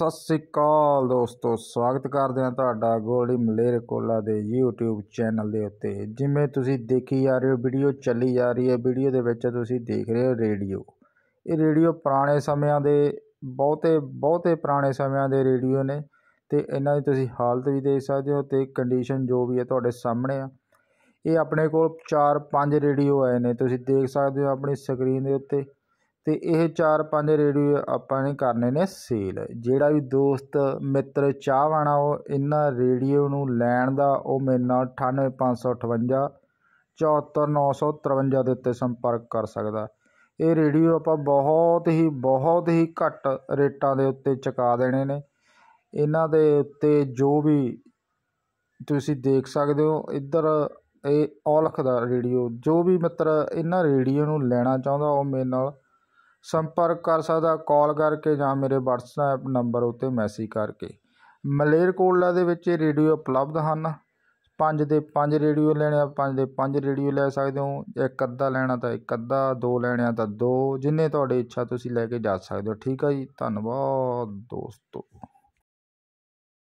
ਸਤਿ ਸ੍ਰੀ ਅਕਾਲ ਦੋਸਤੋ, ਸਵਾਗਤ ਕਰਦੇ ਹਾਂ ਤੁਹਾਡਾ ਗੋਲਡੀ ਮਲੇਰਕੋਲਾ ਦੇ YouTube ਚੈਨਲ ਦੇ ਉੱਤੇ। ਜਿਵੇਂ ਤੁਸੀਂ ਦੇਖੀ ਜਾ ਰਹੇ ਹੋ ਵੀਡੀਓ ਚੱਲੀ ਜਾ ਰਹੀ ਹੈ ਵੀਡੀਓ ਦੇ ਵਿੱਚ ਤੁਸੀਂ ਦੇਖ ਰਹੇ ਹੋ ਰੇਡੀਓ। ਇਹ ਰੇਡੀਓ ਪੁਰਾਣੇ ਸਮਿਆਂ ਦੇ, ਬਹੁਤੇ ਬਹੁਤੇ ਪੁਰਾਣੇ ਸਮਿਆਂ ਦੇ ਰੇਡੀਓ ਨੇ ਤੇ ਇਹਨਾਂ ਦੀ ਤੁਸੀਂ ਹਾਲਤ ਵੀ ਦੇਖ ਸਕਦੇ ਹੋ ਤੇ ਕੰਡੀਸ਼ਨ ਜੋ ਵੀ ਹੈ ਤੁਹਾਡੇ ਸਾਹਮਣੇ ਆ। ਇਹ ਆਪਣੇ ਕੋਲ 4-5 ਰੇਡੀਓ ਆਏ ਨੇ, ਤੁਸੀਂ ਦੇਖ ਸਕਦੇ ਹੋ ਆਪਣੀ ਸਕਰੀਨ ਦੇ ਉੱਤੇ। ਅਤੇ ਇਹ ਚਾਰ ਪੰਜ ਰੇਡੀਓ ਆਪਾਂ ਨੇ ਕਰਨੇ ਨੇ ਸੇਲ। ਜਿਹੜਾ ਵੀ ਦੋਸਤ, ਮਿੱਤਰ ਚਾਹਵਾਨ ਆ ਉਹ ਇਹਨਾਂ ਰੇਡੀਓ ਨੂੰ ਲੈਣ ਦਾ, ਉਹ ਮੇਰੇ ਨਾਲ 98558 74953 ਦੇ ਉੱਤੇ ਸੰਪਰਕ ਕਰ ਸਕਦਾ। ਇਹ ਰੇਡੀਓ ਆਪਾਂ ਬਹੁਤ ਹੀ ਬਹੁਤ ਹੀ ਘੱਟ ਰੇਟਾਂ ਦੇ ਉੱਤੇ ਚੁਕਾ ਦੇਣੇ ਨੇ। ਇਹਨਾਂ ਦੇ ਉੱਤੇ ਜੋ ਵੀ ਤੁਸੀਂ ਦੇਖ ਸਕਦੇ ਹੋ, ਇੱਧਰ ਇਹ ਔਲਖ ਦਾ ਰੇਡੀਓ। ਜੋ ਵੀ ਮਿੱਤਰ ਇਹਨਾਂ ਰੇਡੀਓ ਨੂੰ ਲੈਣਾ ਚਾਹੁੰਦਾ, ਉਹ ਮੇਰੇ ਨਾਲ ਸੰਪਰਕ ਕਰ ਸਕਦਾ, ਕਾਲ ਕਰਕੇ ਜਾਂ ਮੇਰੇ ਵਟਸਐਪ ਨੰਬਰ ਉੱਤੇ ਮੈਸੇਜ ਕਰਕੇ। ਮਲੇਰਕੋਟਲਾ ਦੇ ਵਿੱਚ ਰੇਡੀਓ ਉਪਲਬਧ ਹਨ। ਪੰਜ ਦੇ ਪੰਜ ਰੇਡੀਓ ਲੈਣੇ ਆ, ਪੰਜ ਦੇ ਪੰਜ ਰੇਡੀਓ ਲੈ ਸਕਦੇ ਹੋ। ਇੱਕ ਅੱਧਾ ਲੈਣਾ ਤਾਂ ਇੱਕ ਅੱਧਾ, ਦੋ ਲੈਣੇ ਆ ਤਾਂ ਦੋ। ਜਿੰਨੇ ਤੁਹਾਡੀ ਇੱਛਾ ਤੁਸੀਂ ਲੈ ਕੇ ਜਾ ਸਕਦੇ ਹੋ। ਠੀਕ ਆ ਜੀ, ਧੰਨਵਾਦ ਦੋਸਤੋ।